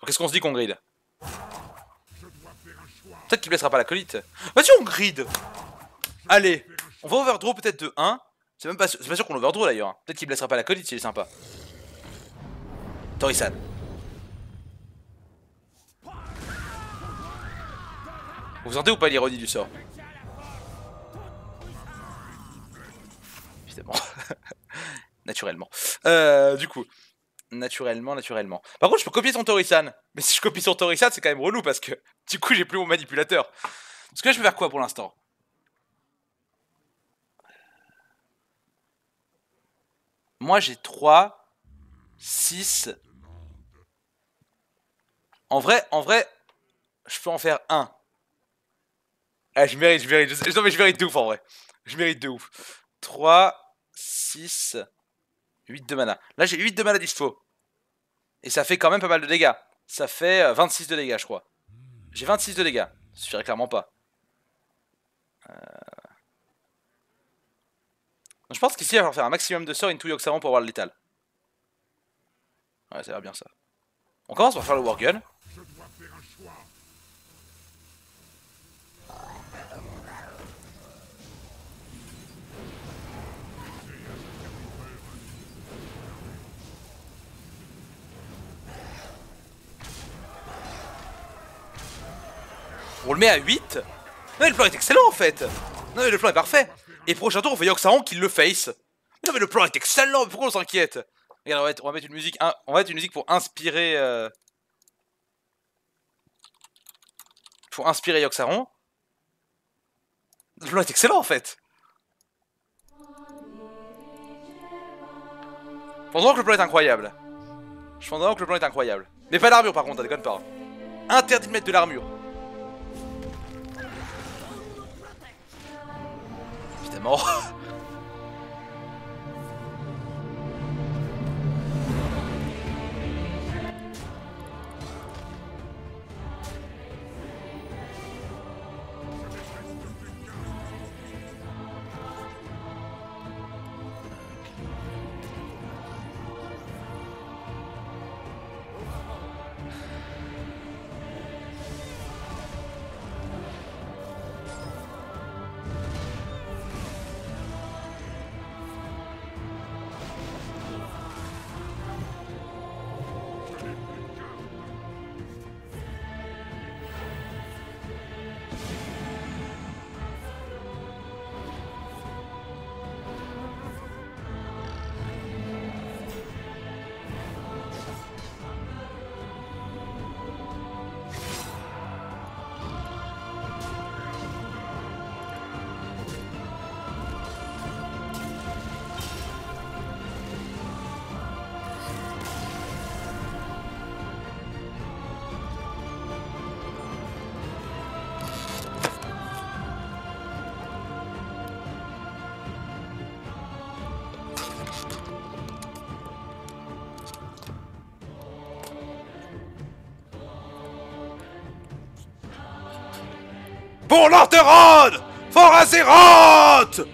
Donc est-ce qu'on se dit qu'on grid Peut-être qu'il blessera pas la colite. Vas-y, on grid Allez, on va overdraw peut-être de 1. C'est même pas sûr, qu'on overdraw d'ailleurs. Peut-être qu'il blessera pas la colite s'il est sympa. Torisan. Vous sentez ou pas l'ironie du sort? Évidemment. naturellement. Euh, du coup, naturellement, naturellement. Par contre, je peux copier son Torisan. Mais si je copie son Torisan, c'est quand même relou parce que du coup, j'ai plus mon manipulateur. Parce que là, je peux faire quoi pour l'instant? Moi, j'ai 3, 6. En vrai, en vrai, je peux en faire un. Ah, je mérite, je mérite. Non, mais je mérite de ouf en vrai. Je mérite de ouf. 3, 6, 8 de mana. Là, j'ai 8 de mana dispo. Et ça fait quand même pas mal de dégâts. Ça fait euh, 26 de dégâts, je crois. J'ai 26 de dégâts. Ça suffirait clairement pas. Euh... Je pense qu'ici, il va falloir faire un maximum de sorts into Yoxaron pour avoir le létal. Ouais, ça va bien ça. On commence par faire le Wargun. On le met à 8 Non mais le plan est excellent en fait. Non mais le plan est parfait. Et prochain tour on fait Yoxaron qui le face. Non mais le plan est excellent Pourquoi on s'inquiète? Regarde on va, mettre, une musique On va mettre une musique pour inspirer euh... Pour inspirer Yoxaron. Le plan est excellent en fait. Je pense vraiment que le plan est incroyable. Je pense vraiment que le plan est incroyable. Mais pas l'armure par contre, ça déconne pas Interdit de mettre de l'armure évidemment. Pour l'Orterod Fort Azeroth